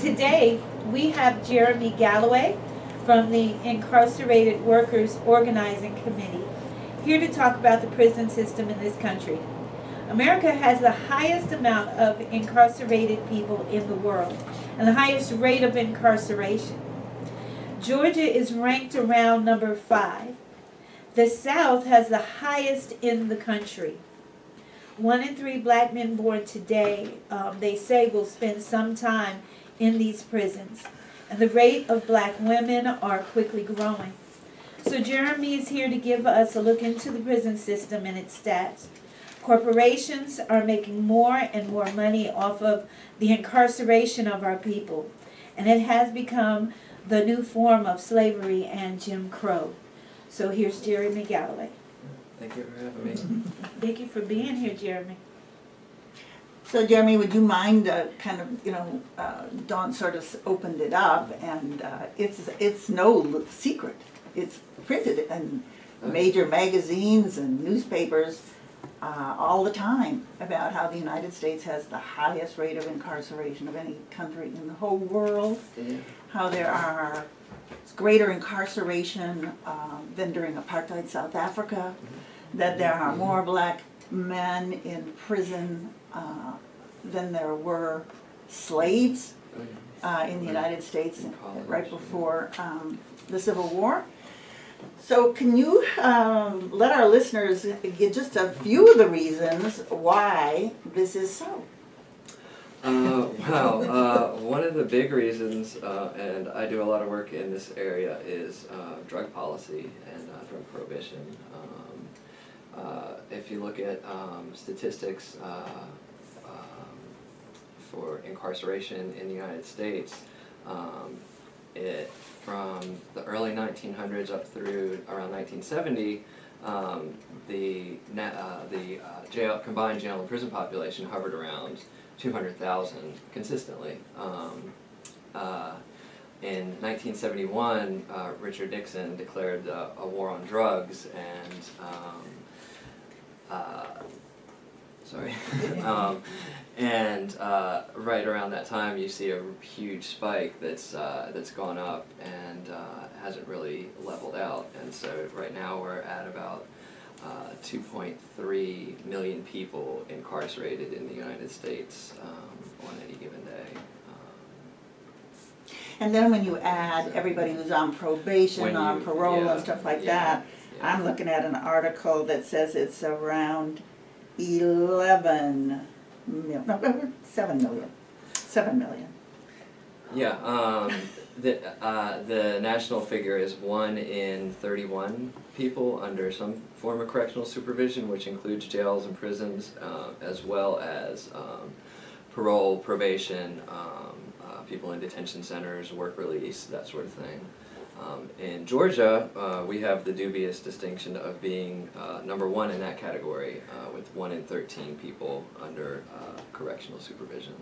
today we have Jeremy Galloway from the Incarcerated Workers Organizing Committee here to talk about the prison system in this country. America has the highest amount of incarcerated people in the world and the highest rate of incarceration. Georgia is ranked around number five. The South has the highest in the country. One in three black men born today, um, they say, will spend some time in these prisons. And the rate of black women are quickly growing. So Jeremy is here to give us a look into the prison system and its stats. Corporations are making more and more money off of the incarceration of our people. And it has become the new form of slavery and Jim Crow. So here's Jeremy Galloway. Thank you for having me. Thank you for being here, Jeremy. So Jeremy, would you mind uh, kind of, you know, uh, Dawn sort of opened it up and uh, it's, it's no secret. It's printed in major magazines and newspapers uh, all the time about how the United States has the highest rate of incarceration of any country in the whole world. How there are greater incarceration um, than during apartheid South Africa, that there are more black men in prison uh, than there were slaves Oh, uh, in the United States right before um, the Civil War. So can you um, let our listeners get just a few of the reasons why this is so? Uh, well, uh, one of the big reasons, uh, and I do a lot of work in this area, is uh, drug policy and uh, drug prohibition. Um, uh, if you look at um, statistics for incarceration in the United States, um, it from the early 1900s up through around 1970, um, the uh, the uh, jail combined jail and prison population hovered around 200,000 consistently. Um, uh, in 1971, uh, Richard Nixon declared a war on drugs, and um, uh, sorry, um, and uh, right around that time, you see a huge spike that's uh, that's gone up and uh, hasn't really leveled out. And so right now we're at about uh, 2.3 million people incarcerated in the United States um, on any given day. Um, And then when you add everybody who's on probation, on you- parole yeah, and stuff like yeah, that, yeah. I'm looking at an article that says it's around eleven mil, no, seven million, seven million. Yeah, um, the, uh, the national figure is one in thirty-one people under some form of correctional supervision, which includes jails and prisons, uh, as well as, um, parole, probation, um, uh, people in detention centers, work release, that sort of thing. Um, in Georgia, uh, we have the dubious distinction of being, uh, number one in that category, uh, with one in thirteen people under, uh, correctional supervision.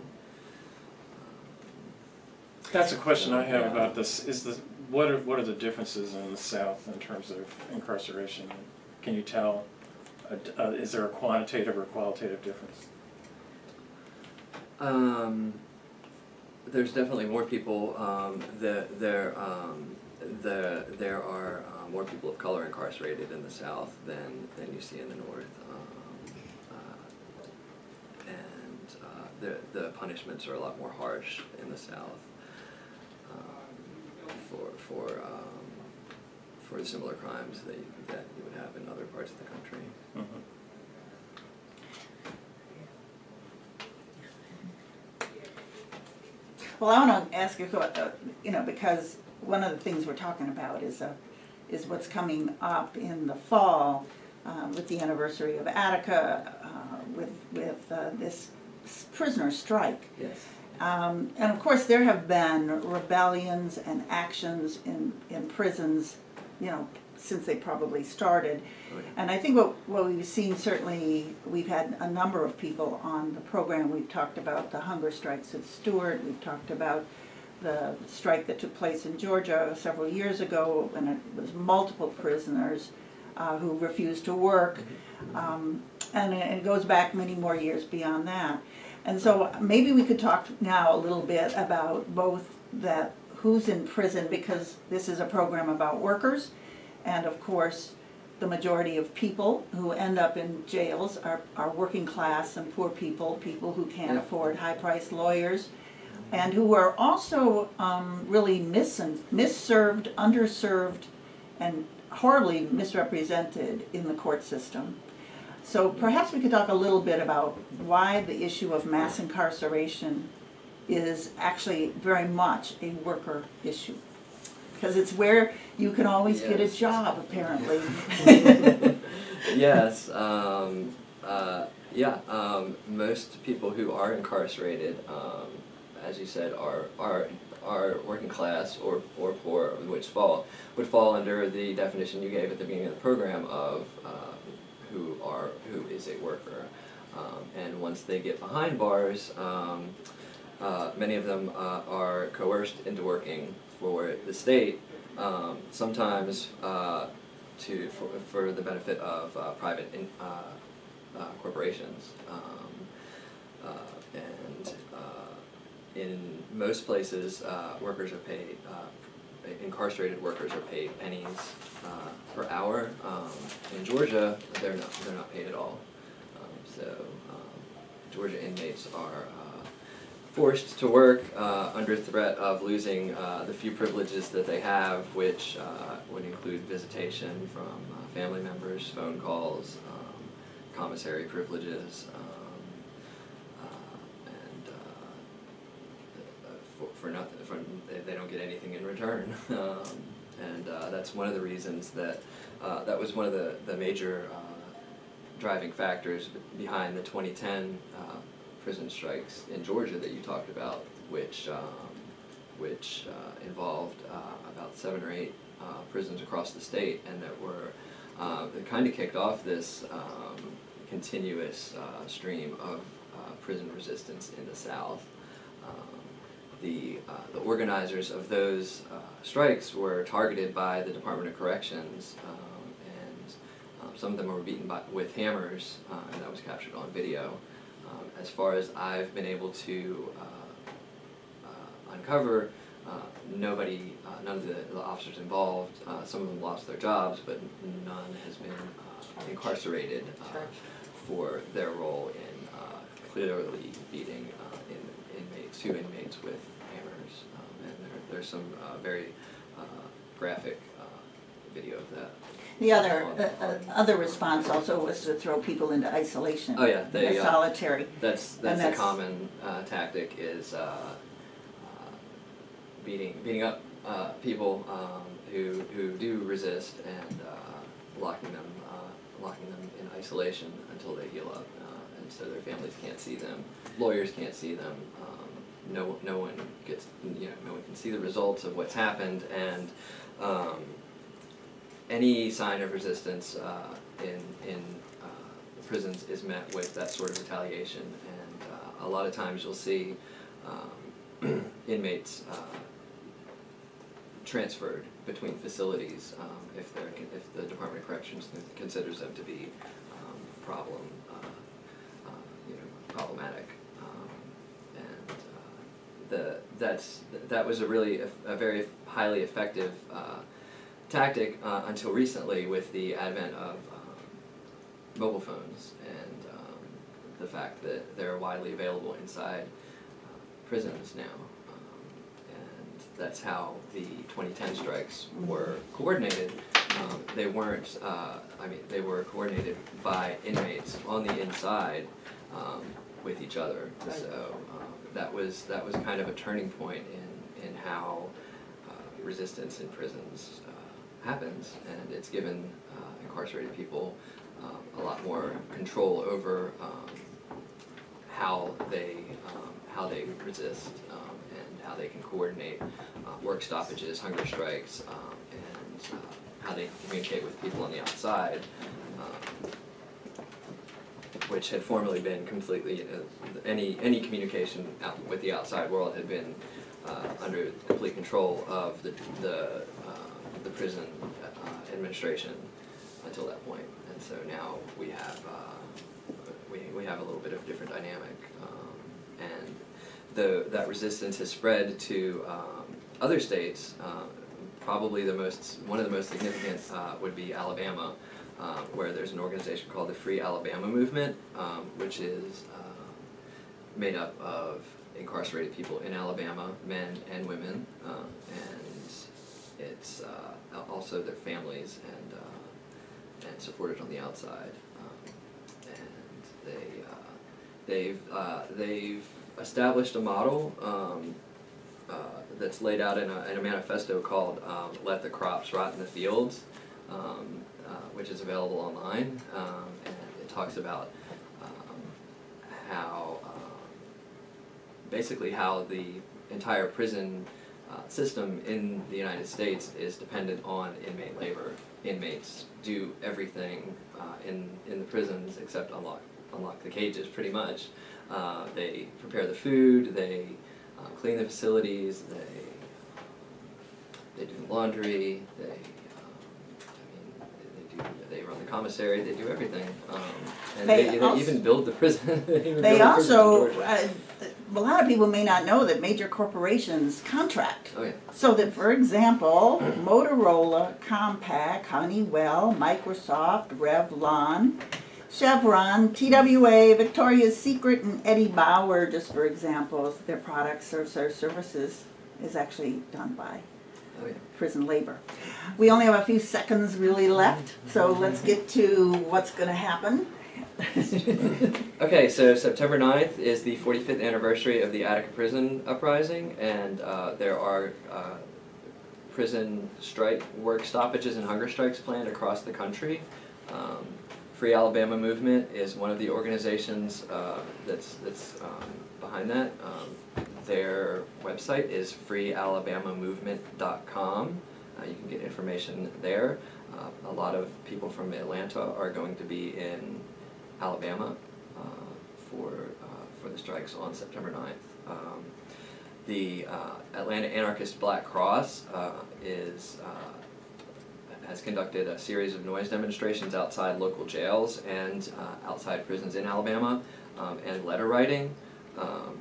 That's a question I have Yeah. about this, is the, what are, what are the differences in the South in terms of incarceration? Can you tell, uh, uh, is there a quantitative or qualitative difference? Um, there's definitely more people. Um, the, there, um, the, there are uh, more people of color incarcerated in the South than, than you see in the North. Um, uh, and uh, the, the punishments are a lot more harsh in the South um, for, for, um, for similar crimes that you, that you would have in other parts of the country. Mhm. Well, I want to ask you, you know, because one of the things we're talking about is, uh, is what's coming up in the fall uh, with the anniversary of Attica, uh, with, with uh, this prisoner strike. Yes. Um, and of course, there have been rebellions and actions in, in prisons, you know, since they probably started. Oh, yeah. And I think what, what we've seen, certainly, we've had a number of people on the program. We've talked about the hunger strikes at Stewart. We've talked about the strike that took place in Georgia several years ago when it was multiple prisoners uh, who refused to work. Um, and it goes back many more years beyond that. And so maybe we could talk now a little bit about both that who's in prison because this is a program about workers and of course the majority of people who end up in jails are, are working class and poor people, people who can't afford high priced lawyers and who are also um, really mis- misserved, underserved, and horribly misrepresented in the court system. So perhaps we could talk a little bit about why the issue of mass incarceration is actually very much a worker issue. Because it's where you can always get a job, apparently. yes, um, uh, yeah, um, most people who are incarcerated, um, as you said, are, are, are working class or, or poor, which fall, would fall under the definition you gave at the beginning of the program of, um, who are, who is a worker. Um, and once they get behind bars, um, uh, many of them uh, are coerced into working for the state, um, sometimes uh, to for, for the benefit of uh, private in, uh, uh, corporations. Um, uh, and uh, in most places, uh, workers are paid. Uh, incarcerated workers are paid pennies uh, per hour. Um, in Georgia, they're not. They're not paid at all. Um, so um, Georgia inmates are. Uh, forced to work uh, under threat of losing uh, the few privileges that they have, which would include visitation from family members, phone calls, um, commissary privileges, for, nothing, for, they, they don't get anything in return. um, and uh, that's one of the reasons that uh, that was one of the, the major uh, driving factors behind the 2010 uh, prison strikes in Georgia that you talked about, which um, which uh, involved about seven or eight prisons across the state, and that were that kind of kicked off this um, continuous stream of prison resistance in the South. Um, the uh, the organizers of those uh, strikes were targeted by the Department of Corrections, um, and um, some of them were beaten by, with hammers, uh, and that was captured on video. Um, as far as I've been able to uh, uh, uncover, uh, nobody, uh, none of the, the officers involved, uh, some of them lost their jobs, but none has been uh, incarcerated uh, for their role in uh, clearly beating uh, two inmates with hammers. Um, and there, there's some uh, very uh, graphic uh, video of that. The other, uh, uh, other response also was to throw people into isolation. Oh, yeah, they, uh, solitary. That's that's, that's- a common uh, tactic is uh, uh, beating beating up uh, people um, who who do resist and uh, locking them uh, locking them in isolation until they heal up, uh, and so their families can't see them, lawyers can't see them. Um, no no one gets you know no one can see the results of what's happened and. Um, any sign of resistance uh, in in uh, prisons is met with that sort of retaliation, and uh, a lot of times you'll see um, inmates uh, transferred between facilities um, if if the Department of Corrections considers them to be um, problem uh, uh, you know problematic, um, and uh, the that's that was a really a, a very highly effective. Uh, tactic uh, until recently with the advent of um, mobile phones and um, the fact that they're widely available inside uh, prisons now. Um, and that's how the 2010 strikes were coordinated. Um, they weren't, uh, I mean, they were coordinated by inmates on the inside um, with each other. So um, that was that was kind of a turning point in in how uh, resistance in prisons uh, happens, and it's given uh, incarcerated people um, a lot more control over um, how they um, how they resist um, and how they can coordinate uh, work stoppages, hunger strikes, um, and uh, how they communicate with people on the outside. Which had formerly been completely uh, any any communication out with the outside world had been uh, under complete control of the the uh, the prison uh, administration, until that point. And so now we have, uh, we, we have a little bit of a different dynamic. Um, and the, that resistance has spread to um, other states. Probably the most, one of the most significant would be Alabama, uh, where there's an organization called the Free Alabama Movement, um, which is uh, made up of incarcerated people in Alabama, men and women, uh, and it's uh, also their families and uh, and supported on the outside. Um, and they uh, they've they've established a model um, that's laid out in a, in a manifesto called um, "Let the Crops Rot in the Fields," um, uh, which is available online, um, and it talks about um, how um, basically how the entire prison uh, system in the United States is dependent on inmate labor. Inmates do everything uh, in in the prisons except unlock unlock the cages, pretty much. Uh, they prepare the food, they uh, clean the facilities, they they do laundry, they um, I mean they, they do they run the commissary, they do everything, um, and They they, they, als- even build the prison. they even They build the prison in also, Georgia. uh, a lot of people may not know that major corporations contract. oh yeah. So that, for example, Motorola, Compaq, Honeywell, Microsoft, Revlon, Chevron, TWA, Victoria's Secret, and Eddie Bauer, just for examples, their products or their services is actually done by. Prison labor. We only have a few seconds really left, so let's get to what's gonna happen. Okay, so September 9th is the 45th anniversary of the Attica Prison Uprising, and uh, there are uh, prison strike work stoppages and hunger strikes planned across the country. Um, Free Alabama Movement is one of the organizations uh, that's that's um, behind that. Um, their website is freealabamamovement.com. Uh, you can get information there. Uh, a lot of people from Atlanta are going to be in Alabama uh, for uh, for the strikes on September 9th. Um, the uh, Atlanta Anarchist Black Cross uh, is has conducted a series of noise demonstrations outside local jails and outside prisons in Alabama, um, and letter writing. Um,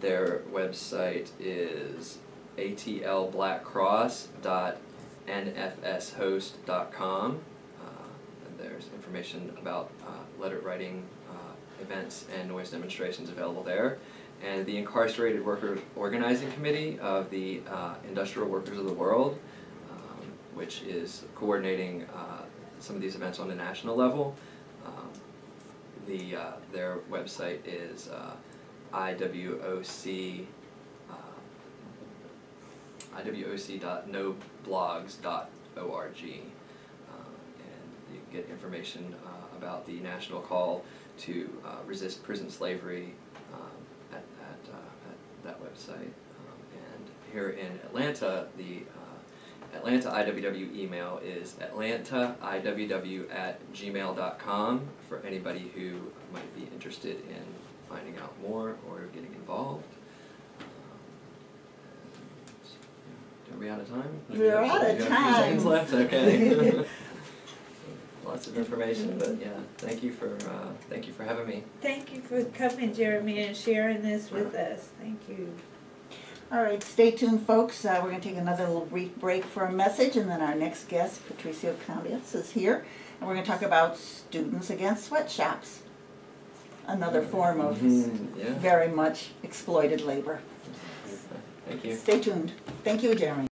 their website is atlblackcross.nfshost.com. Uh, and there's information about uh, letter writing uh, events and noise demonstrations available there. And the Incarcerated Workers Organizing Committee of the uh, Industrial Workers of the World, um, which is coordinating uh, some of these events on a national level. Um, the uh, their website is IWOC uh, iwoc.noblogs.org, uh, and you get information uh, about the national call to uh, resist prison slavery um, at, at, uh, at that website. Um, and here in Atlanta, the Atlanta IWW email is atlantaiww at gmail.com for anybody who might be interested in finding out more or getting involved. Um, yeah, Are we out of time? We're out of a few seconds time. left, okay. Lots of information, but yeah, thank you for, uh, thank you for having me. Thank you for coming, Jeremy, and sharing this with us. Thank you. All right, stay tuned, folks. Uh, we're gonna take another little brief break for a message, and then our next guest, Patricio Cambias, is here. And we're gonna talk about students against sweatshops. Another form of Mhm, Yeah, very much exploited labor. thank you. Stay tuned. Thank you, Jeremy.